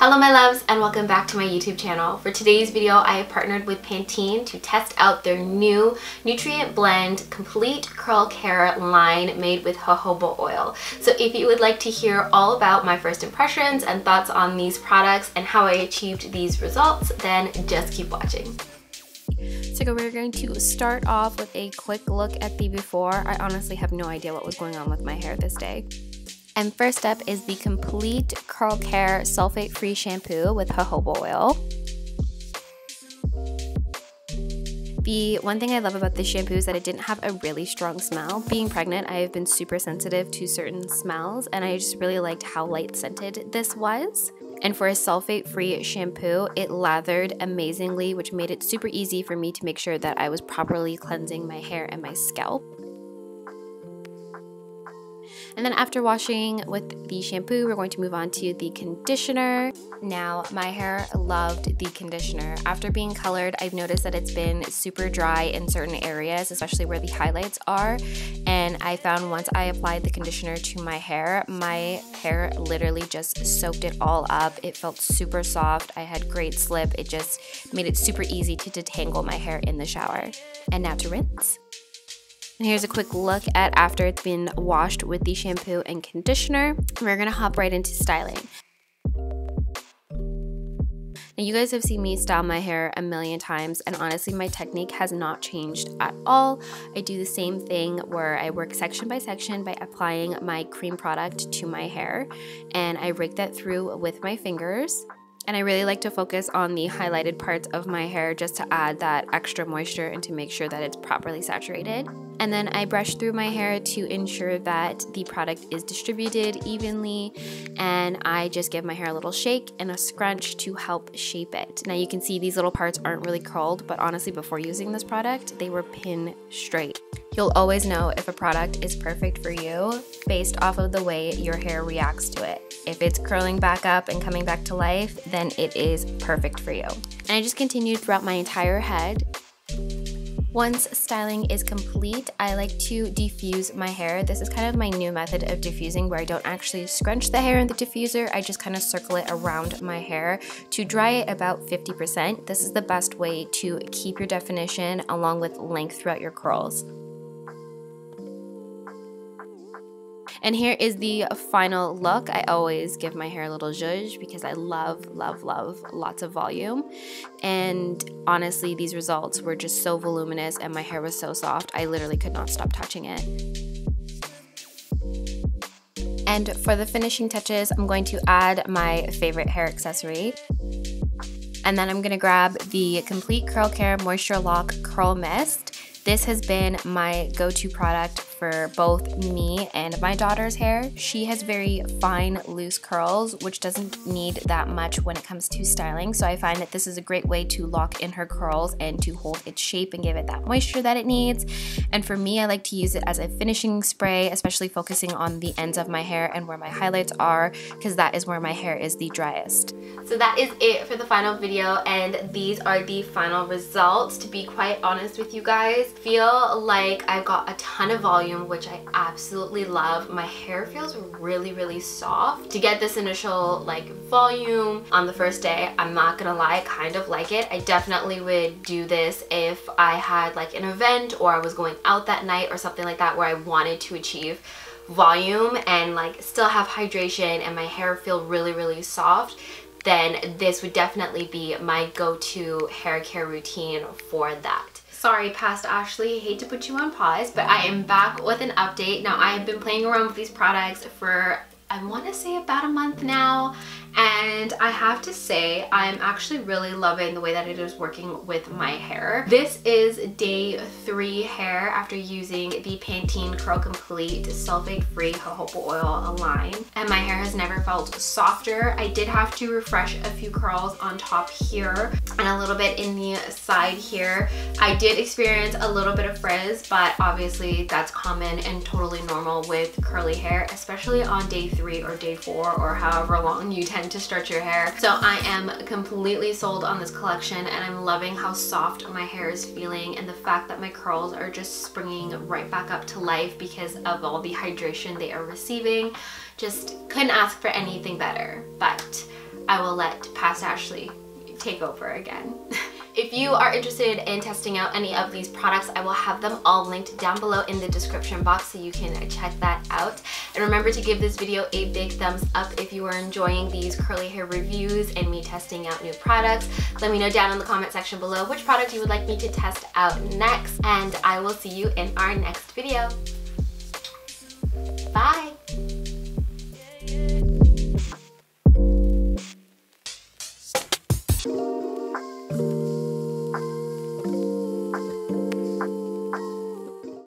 Hello my loves and welcome back to my YouTube channel. For today's video I have partnered with Pantene to test out their new Nutrient Blend Complete Curl Care line made with jojoba oil. So if you would like to hear all about my first impressions and thoughts on these products and how I achieved these results, then just keep watching. So we're going to start off with a quick look at the before. I honestly have no idea what was going on with my hair this day. And first up is the Complete Curl Care Sulfate Free Shampoo with jojoba oil. The one thing I love about this shampoo is that it didn't have a really strong smell. Being pregnant, I have been super sensitive to certain smells and I just really liked how light scented this was. And for a sulfate free shampoo, it lathered amazingly, which made it super easy for me to make sure that I was properly cleansing my hair and my scalp. And then after washing with the shampoo, we're going to move on to the conditioner. Now, my hair loved the conditioner. After being colored, I've noticed that it's been super dry in certain areas, especially where the highlights are. And I found once I applied the conditioner to my hair, my hair literally just soaked it all up. It felt super soft. I had great slip. It just made it super easy to detangle my hair in the shower. And now to rinse. And here's a quick look at after it's been washed with the shampoo and conditioner. We're gonna hop right into styling. Now you guys have seen me style my hair a million times and honestly my technique has not changed at all. I do the same thing where I work section by section by applying my cream product to my hair and I rig that through with my fingers and I really like to focus on the highlighted parts of my hair just to add that extra moisture and to make sure that it's properly saturated. And then I brush through my hair to ensure that the product is distributed evenly and I just give my hair a little shake and a scrunch to help shape it. Now you can see these little parts aren't really curled, but honestly before using this product, they were pin straight. You'll always know if a product is perfect for you based off of the way your hair reacts to it. If it's curling back up and coming back to life, then it is perfect for you. And I just continued throughout my entire head. Once styling is complete, I like to diffuse my hair. This is kind of my new method of diffusing where I don't actually scrunch the hair in the diffuser, I just kind of circle it around my hair to dry it about 50%. This is the best way to keep your definition along with length throughout your curls. And here is the final look. I always give my hair a little zhuzh because I love, love, love lots of volume. And honestly, these results were just so voluminous and my hair was so soft, I literally could not stop touching it. And for the finishing touches, I'm going to add my favorite hair accessory. And then I'm gonna grab the Complete Curl Care Moisture Lock Curl Mist. This has been my go-to product for both me and my daughter's hair. She has very fine, loose curls, which doesn't need that much when it comes to styling. So I find that this is a great way to lock in her curls and to hold its shape and give it that moisture that it needs. And for me, I like to use it as a finishing spray, especially focusing on the ends of my hair and where my highlights are, because that is where my hair is the driest. So that is it for the final video, and these are the final results. To be quite honest with you guys, feel like I've got a ton of volume volume, which I absolutely love. My hair feels really, really soft. To get this initial like volume on the first day, I'm not gonna lie, I kind of like it. I definitely would do this if I had like an event or I was going out that night or something like that where I wanted to achieve volume and like still have hydration and my hair feel really, really soft then this would definitely be my go-to hair care routine for that. Sorry, past Ashley, hate to put you on pause, but I am back with an update. Now, I have been playing around with these products for, I want to say about a month now, and I have to say I'm actually really loving the way that it is working with my hair. This is day three hair after using the Pantene Curl Complete sulfate free jojoba oil line and my hair has never felt softer. I did have to refresh a few curls on top here and a little bit in the side here. I did experience a little bit of frizz but obviously that's common and totally normal with curly hair especially on day three three or day four or however long you tend to stretch your hair. So I am completely sold on this collection and I'm loving how soft my hair is feeling and the fact that my curls are just springing right back up to life because of all the hydration they are receiving. Just couldn't ask for anything better, but I will let past Ashley take over again. If you are interested in testing out any of these products, I will have them all linked down below in the description box so you can check that out. And remember to give this video a big thumbs up if you are enjoying these curly hair reviews and me testing out new products. Let me know down in the comment section below which product you would like me to test out next. And I will see you in our next video. Bye!